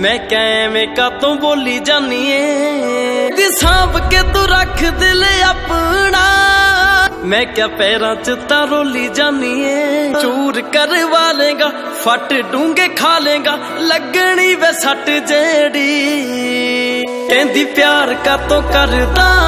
ਮੈਂ ਕਿਵੇਂ ਕਾਤੋਂ ਬੋਲੀ ਜਾਨੀ ਏ ਦੀ ਸਾਂਭ ਕੇ ਤੂੰ ਰੱਖ ਦਿਲ ਆਪਣਾ। ਮੈਂ ਕਿਆ ਪੈਰਾਂ 'ਚ ਤਾਂ ਰੋਲੀ ਜਾਨੀ ਏ ਚੂਰ ਕਰਵਾ ਲੇਗਾ, ਫੱਟ ਡੂੰਗੇ ਖਾ ਲੇਗਾ, ਲੱਗਣੀ ਵੇ ਸੱਟ ਜਿਹੜੀ। ਕਹਿੰਦੀ ਪਿਆਰ ਕਾਤੋਂ ਕਰਦਾ?